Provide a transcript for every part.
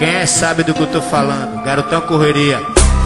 Quem sabe do que eu tô falando, garotão correria.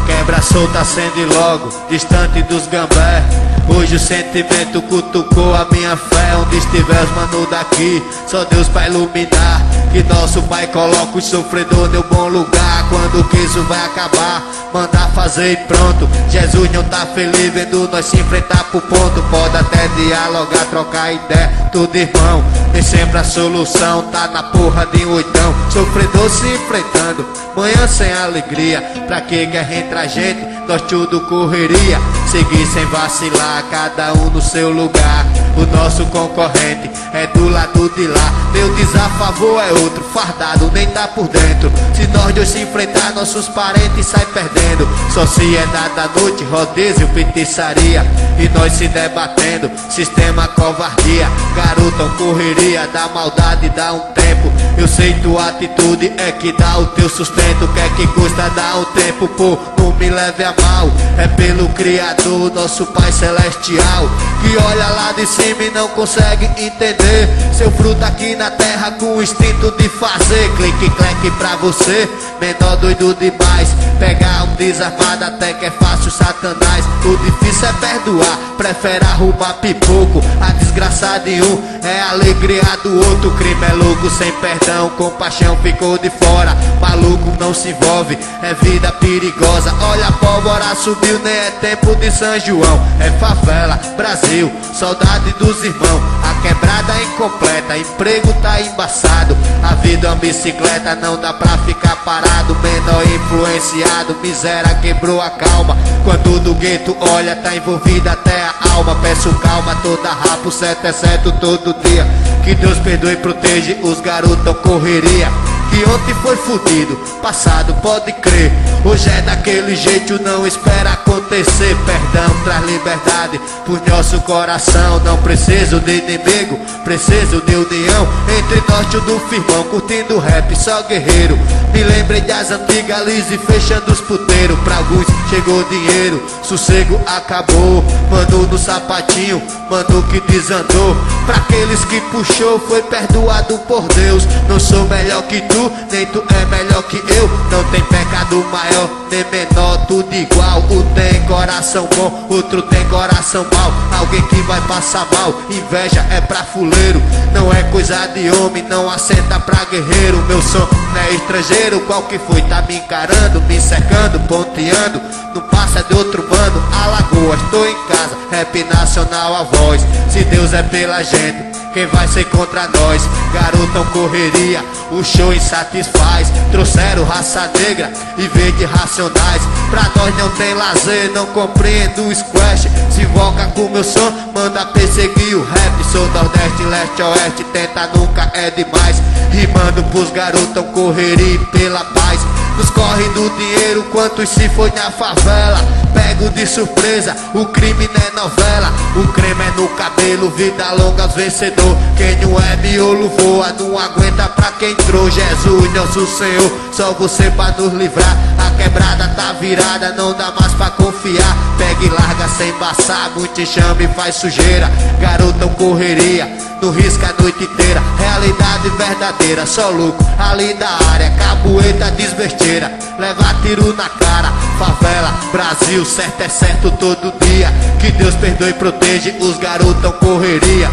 Quebra solta, acende logo, distante dos gambé. Hoje o sentimento cutucou a minha fé. Onde estiver os mano daqui, só Deus pra iluminar. Que nosso Pai coloca o sofredor no bom lugar. Quando que isso vai acabar, mandar fazer e pronto. Jesus não tá feliz vendo nós se enfrentar pro ponto. Pode até dialogar, trocar ideia, tudo irmão. Sempre a solução, tá na porra de um oitão. Sofredor se enfrentando, manhã sem alegria. Pra que guerra entre a gente? Nós tudo correria. Seguir sem vacilar, cada um no seu lugar. O nosso concorrente é do lado de lá. Meu desafavor é outro, fardado, nem tá por dentro. Se nós dois se enfrentar, nossos parentes saem perdendo. Sociedade da noite, rodízio, petiçaria. E nós se debatendo, sistema covardia. Garotão correria, da maldade dá um tempo. Eu sei tua atitude é que dá o teu sustento. Quer que custa dar um tempo, pô, não me leve a mal. É pelo Criador, nosso Pai Celestial. Que olha lá de cima e não consegue entender. Seu fruto aqui na terra com o instinto de fazer. Clique, clique pra você, menor doido demais. Pegar um desarmado até que é fácil, Satanás. O difícil é perdoar, prefere arrumar pipoco. A desgraça de um é a alegria do outro. O crime é louco, sem perdão, compaixão ficou de fora. Maluco não se envolve, é vida perigosa. Olha a pólvora subiu, nem é tempo de São João. É favela, Brasil, saudade dos irmãos. Quebrada incompleta, emprego tá embaçado. A vida é uma bicicleta, não dá pra ficar parado. Menor influenciado, miséria quebrou a calma. Quando do gueto olha, tá envolvida até a alma. Peço calma, toda rapa, certo é certo todo dia. Que Deus perdoe e proteja os garotos correria. Foi fudido, passado pode crer. Hoje é daquele jeito, não espera acontecer. Perdão traz liberdade pro nosso coração. Não preciso de inimigo, preciso de união. Entre nós, tudo firmão, curtindo rap, só guerreiro. Me lembrei das antigas lis e fechando os puteiros. Pra alguns chegou dinheiro, sossego acabou. Mano no sapatinho, mano que desandou. Pra aqueles que puxou, foi perdoado por Deus. Não sou melhor que tu, nem tu é melhor que eu. Não tem pecado maior, menor, tudo igual. Um tem coração bom, outro tem coração mal. Alguém que vai passar mal, inveja é pra fuleiro. Não é coisa de homem, não assenta pra guerreiro. Meu som não é estrangeiro, qual que foi? Tá me encarando, me cercando, ponteando. Não passa de outro mano, Alagoas, tô em casa. Rap nacional a voz, se Deus é pela gente. Quem vai ser contra nós? Garotão correria, o show insatisfaz. Trouxeram raça negra e verde racionais. Pra nós não tem lazer, não compreendo o squash. Se invoca com meu som, manda perseguir o rap. Sou nordeste, leste, oeste, tenta nunca é demais. Rimando pros garotão correria pela paz. Nos corre do dinheiro, quantos se foi na favela. Pego de surpresa, o crime não é novela. O creme é no cabelo, vida longa, vencedor. Quem não é miolo voa, não aguenta pra quem entrou. Jesus, nosso Senhor, só você pra nos livrar. A quebrada tá virada, não dá mais pra confiar. Pega e larga sem embaçar, muito chame e faz sujeira. Garotão correria, no risco a noite inteira. Realidade verdadeira, só louco ali da área. Caboeira desbesteira, leva tiro na cara. Favela, Brasil, certo é certo todo dia. Que Deus perdoe e proteja os garotão correria.